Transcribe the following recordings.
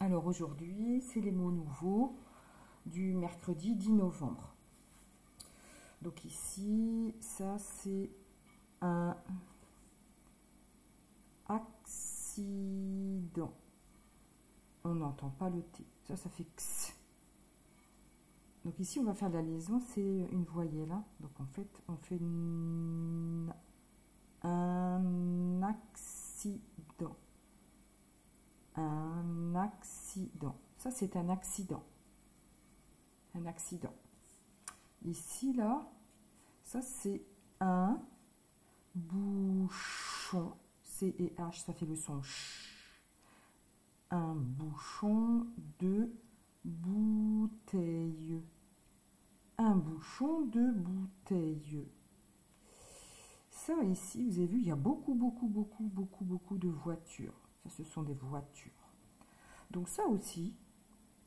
Alors aujourd'hui, c'est les mots nouveaux du mercredi 10 novembre. Donc ici, ça c'est un accident. On n'entend pas le T. Ça, ça fait x. Donc ici, on va faire la liaison, c'est une voyelle. Hein. Donc en fait, on fait un accident. Un accident. Ça, c'est un accident. Un accident. Ici, là, ça, c'est un bouchon. C et H, ça fait le son ch. Un bouchon de bouteille. Un bouchon de bouteille. Ça, ici, vous avez vu, il y a beaucoup, beaucoup, beaucoup, beaucoup, beaucoup de voitures. Ce sont des voitures. Donc ça aussi,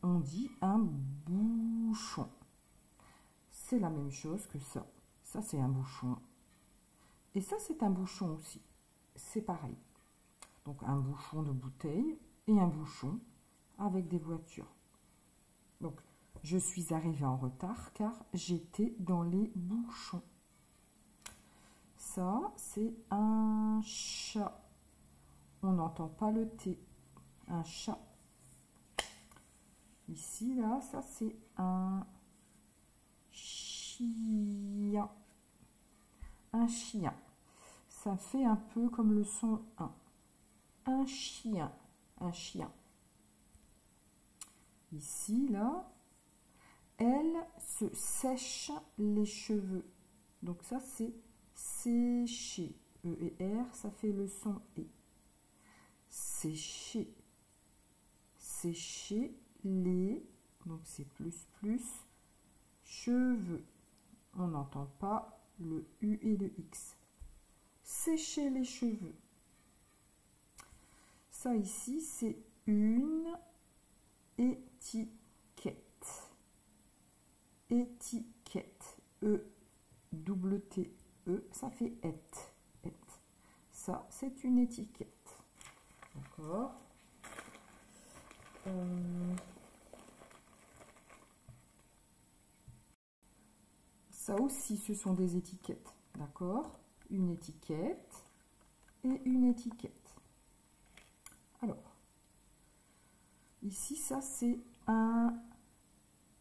on dit un bouchon. C'est la même chose que ça. Ça, c'est un bouchon. Et ça, c'est un bouchon aussi. C'est pareil. Donc un bouchon de bouteille et un bouchon avec des voitures. Donc, je suis arrivée en retard car j'étais dans les bouchons. Ça, c'est un chat. On n'entend pas le T. Un chat. Ici, là, ça, c'est un chien. Un chien. Ça fait un peu comme le son 1. Un chien. Un chien. Ici, là, elle se sèche les cheveux. Donc ça, c'est sécher. E et R, ça fait le son E. Sécher. Sécher les, donc c'est plus plus, cheveux. On n'entend pas le U et le X. Sécher les cheveux. Ça ici, c'est une étiquette. Étiquette. E, double T, E, ça fait et. et. Ça, c'est une étiquette. D'accord euh, Ça aussi, ce sont des étiquettes. D'accord? Une étiquette et une étiquette. Alors, ici, ça, c'est un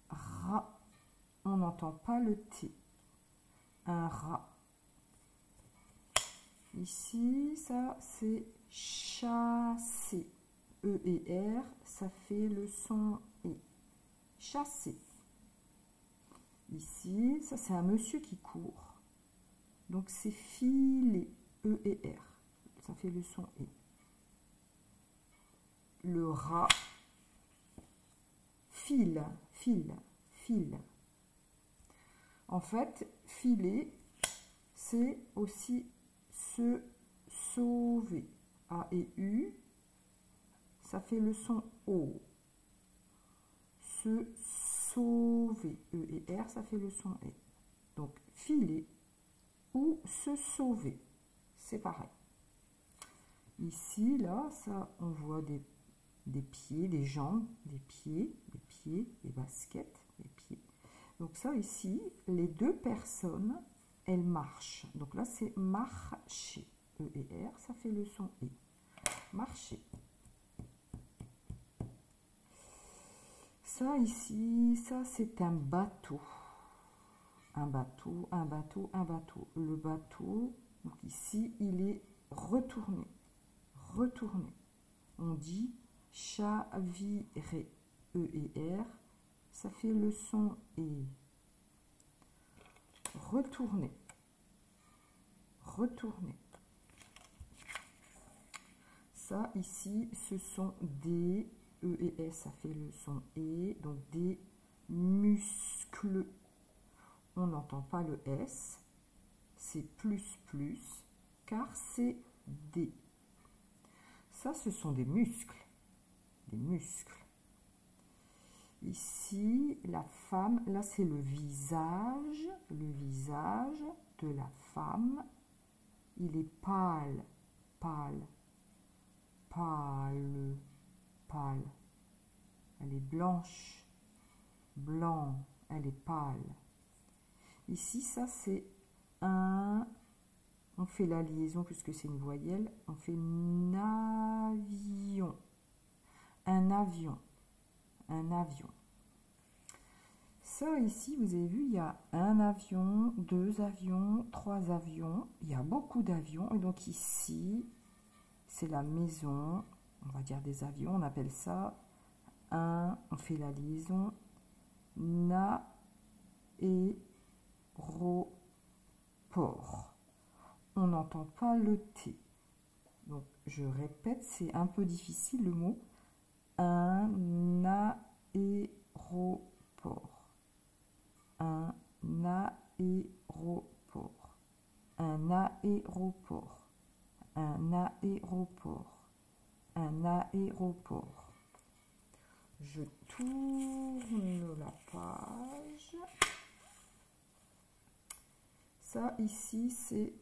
rat. On n'entend pas le T. Un rat. Ici, ça, c'est chasser. E et R, ça fait le son E. Chasser. Ici, ça c'est un monsieur qui court. Donc c'est filer. E et R. Ça fait le son E. Le rat. File, file, file. En fait, filer, c'est aussi se sauver. A et U, ça fait le son O. Se sauver. E et R, ça fait le son E. Donc, filer ou se sauver. C'est pareil. Ici, là, ça, on voit des, pieds, des jambes, des pieds, des pieds, des baskets, des pieds. Donc ça, ici, les deux personnes, elles marchent. Donc là, c'est marcher. E et R, ça fait le son E. Marcher. Ça ici, ça c'est un bateau. Un bateau, un bateau, un bateau. Le bateau, ici, il est retourné. Retourné. On dit chavirer. E et R, ça fait le son E. Retourner. Retourner. Ici, ce sont des E et S, ça fait le son E. Donc des muscles. On n'entend pas le S. C'est plus plus, car c'est D. Ça, ce sont des muscles. Des muscles. Ici, la femme, là c'est le visage, le visage de la femme. Il est pâle, pâle, pâle pâle. Elle est blanche. Blanc. Elle est pâle. Ici, ça c'est un... On fait la liaison puisque c'est une voyelle. On fait avion. Un avion. Un avion. Ça ici, vous avez vu, il y a un avion, deux avions, trois avions. Il y a beaucoup d'avions. Et donc ici, c'est la maison. On va dire des avions. On appelle ça un. On fait la liaison. Na et port. On n'entend pas le T. Donc, je répète, c'est un peu difficile le mot. Un aéroport. Un aéroport. Un aéroport. Un aéroport. Un aéroport. Je tourne la page. Ça, ici, c'est...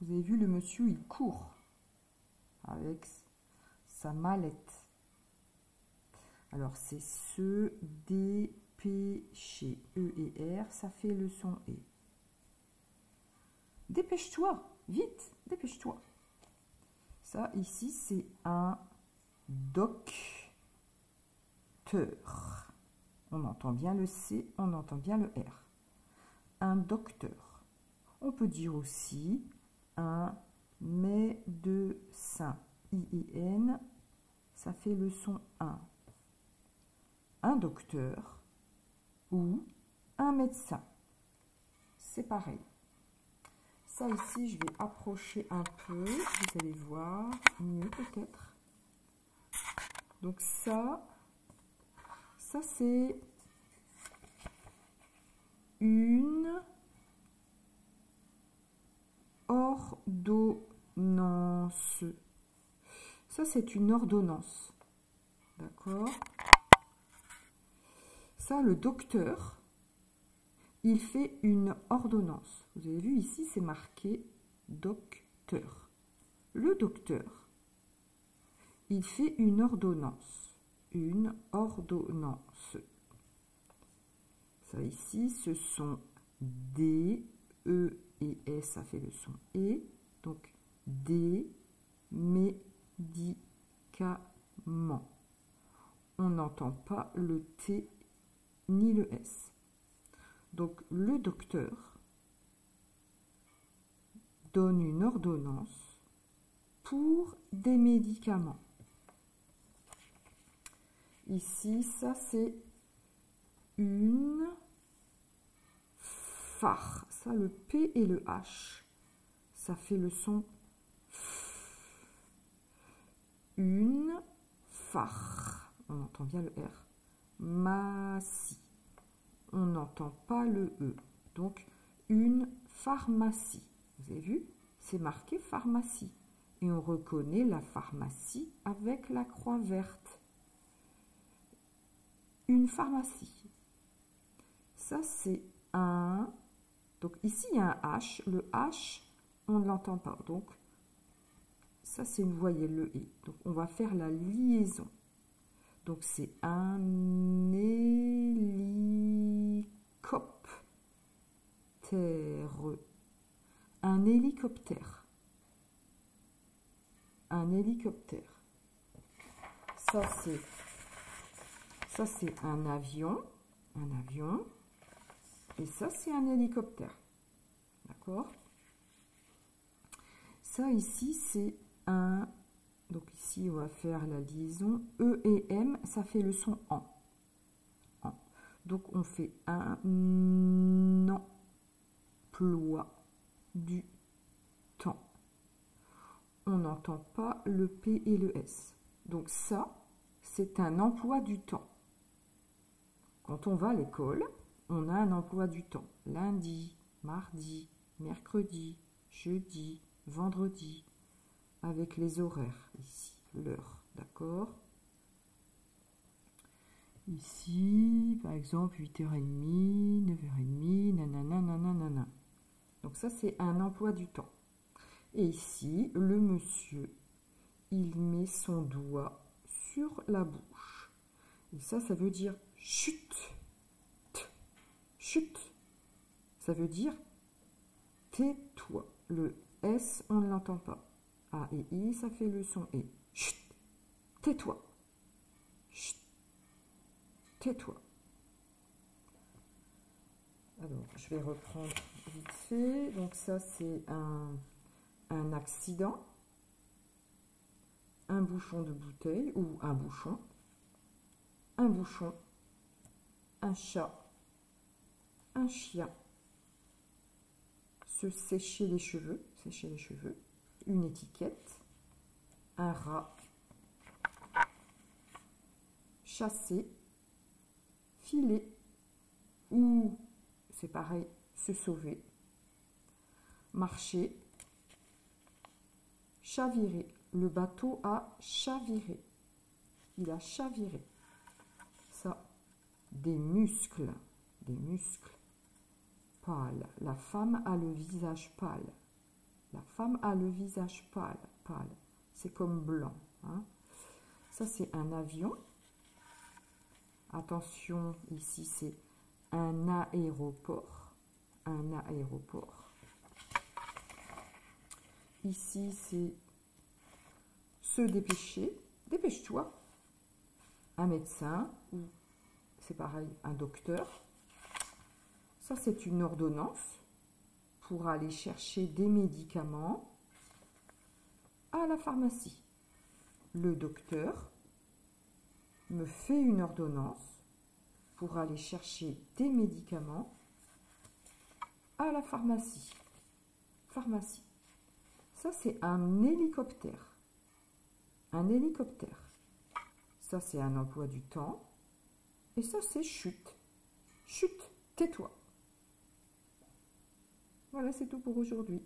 Vous avez vu, le monsieur, il court avec sa mallette. Alors, c'est se dépêcher. E et R, ça fait le son E. Dépêche-toi, vite, dépêche-toi. Ça, ici, c'est un docteur. On entend bien le C, on entend bien le R. Un docteur. On peut dire aussi un médecin. I-I-N, ça fait le son 1. Un docteur ou un médecin. C'est pareil. Ici, je vais approcher un peu. Vous allez voir mieux peut-être. Donc ça, ça c'est une ordonnance. Ça, c'est une ordonnance. D'accord? Ça, le docteur, il fait une ordonnance. Vous avez vu ici, c'est marqué docteur. Le docteur, il fait une ordonnance. Une ordonnance. Ça ici, ce sont des E et S, ça fait le son E. Donc, des médicaments. On n'entend pas le T ni le S. Donc, le docteur donne une ordonnance pour des médicaments. Ici, ça c'est une phare. Ça, le P et le H, ça fait le son une phare. On entend bien le R. Massie. On n'entend pas le E. Donc, une pharmacie. Vous avez vu? C'est marqué pharmacie. Et on reconnaît la pharmacie avec la croix verte. Une pharmacie. Ça, c'est un donc ici, il y a un H. Le H, on ne l'entend pas. Donc, ça, c'est une voyelle, le I. Donc, on va faire la liaison. Donc, c'est un Un hélicoptère. Un hélicoptère. Ça, c'est ça, c'est un avion. Un avion. Et ça, c'est un hélicoptère. D'accord? Ça, ici, c'est un... Donc ici, on va faire la liaison. E et M, ça fait le son en. Donc, on fait un emploi du temps. On n'entend pas le P et le S. Donc ça, c'est un emploi du temps. Quand on va à l'école, on a un emploi du temps. Lundi, mardi, mercredi, jeudi, vendredi, avec les horaires ici, l'heure, d'accord? Ici, par exemple, 8h30, 9h30, nanana, nanana. Donc ça, c'est un emploi du temps. Et ici, le monsieur, il met son doigt sur la bouche. Et ça, ça veut dire chute. Chute. Ça veut dire tais-toi. Le S, on ne l'entend pas. A et I, ça fait le son E. Chut. Tais-toi. Tais-toi. Alors, je vais reprendre vite fait. Donc ça, c'est un, un accident. Un bouchon de bouteille ou un bouchon. Un bouchon. Un chat. Un chien. Se sécher les cheveux. Sécher les cheveux. Une étiquette. Un rat. Chasser. Ou c'est pareil, se sauver, marcher, chavirer. Le bateau a chaviré. Il a chaviré. Ça, des muscles, des muscles pâles. La femme a le visage pâle. La femme a le visage pâle, pâle. C'est comme blanc. Hein. Ça, c'est un avion. Attention, ici, c'est un aéroport. Un aéroport. Ici, c'est se dépêcher. Dépêche-toi. Un médecin ou c'est pareil, un docteur. Ça, c'est une ordonnance pour aller chercher des médicaments à la pharmacie. Le docteur me fait une ordonnance pour aller chercher des médicaments à la pharmacie. Pharmacie. Ça, c'est un hélicoptère. Un hélicoptère. Ça, c'est un emploi du temps. Et ça, c'est chute. Chute, tais-toi. Voilà, c'est tout pour aujourd'hui.